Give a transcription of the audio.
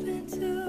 open to